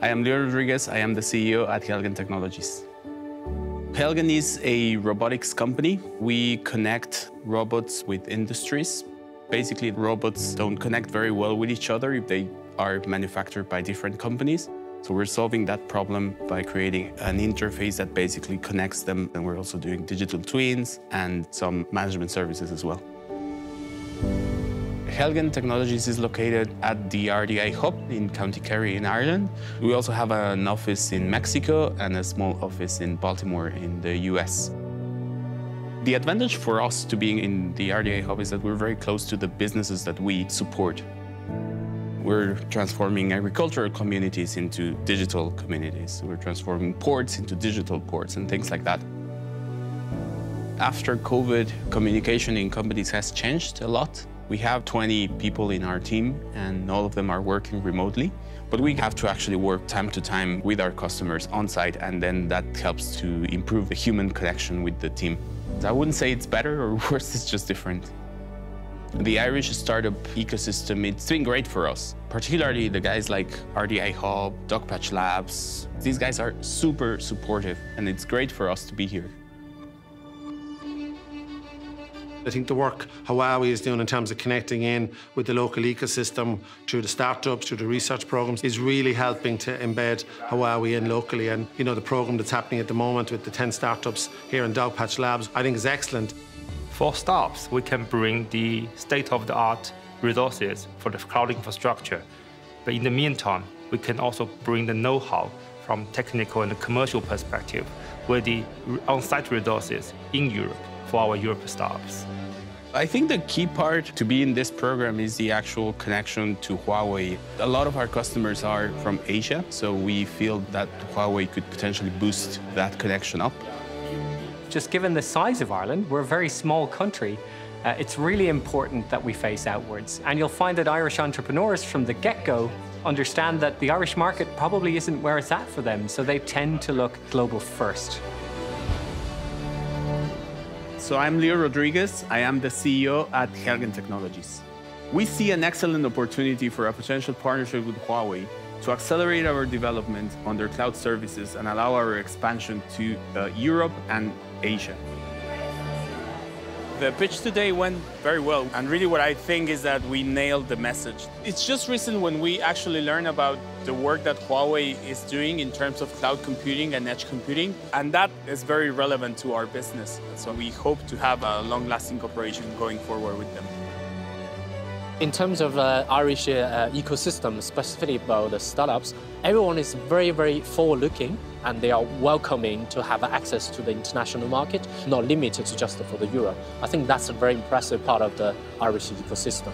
I am Leo Rodriguez. I am the CEO at Helgen Technologies. Helgen is a robotics company. We connect robots with industries. Basically, robots don't connect very well with each other if they are manufactured by different companies. So we're solving that problem by creating an interface that basically connects them. And we're also doing digital twins and some management services as well. Helgen Technologies is located at the RDI Hub in County Kerry in Ireland. We also have an office in Mexico and a small office in Baltimore in the US. The advantage for us to being in the RDI Hub is that we're very close to the businesses that we support. We're transforming agricultural communities into digital communities. We're transforming ports into digital ports and things like that. After COVID, communication in companies has changed a lot. We have 20 people in our team, and all of them are working remotely. But we have to actually work time to time with our customers on site, and then that helps to improve the human connection with the team. I wouldn't say it's better or worse, it's just different. The Irish startup ecosystem, it's been great for us, particularly the guys like RDI Hub, Dogpatch Labs. These guys are super supportive, and it's great for us to be here. I think the work Huawei is doing in terms of connecting in with the local ecosystem through the startups, through the research programs, is really helping to embed Huawei in locally. And you know the program that's happening at the moment with the 10 startups here in Dogpatch Labs, I think is excellent. For startups, we can bring the state-of-the-art resources for the cloud infrastructure. But in the meantime, we can also bring the know-how from technical and commercial perspective with the on-site resources in Europe for our Europe startups. I think the key part to be in this program is the actual connection to Huawei. A lot of our customers are from Asia, so we feel that Huawei could potentially boost that connection up. Just given the size of Ireland, we're a very small country. Uh, it's really important that we face outwards. And you'll find that Irish entrepreneurs from the get-go understand that the Irish market probably isn't where it's at for them, so they tend to look global first. So I'm Leo Rodriguez. I am the CEO at Helgen Technologies. We see an excellent opportunity for a potential partnership with Huawei to accelerate our development on their cloud services and allow our expansion to uh, Europe and Asia. The pitch today went very well, and really what I think is that we nailed the message. It's just recent when we actually learned about the work that Huawei is doing in terms of cloud computing and edge computing, and that is very relevant to our business. So we hope to have a long-lasting cooperation going forward with them. In terms of uh, Irish uh, ecosystem, specifically about the startups, everyone is very, very forward-looking and they are welcoming to have access to the international market, not limited to just for the euro. I think that's a very impressive part of the Irish ecosystem.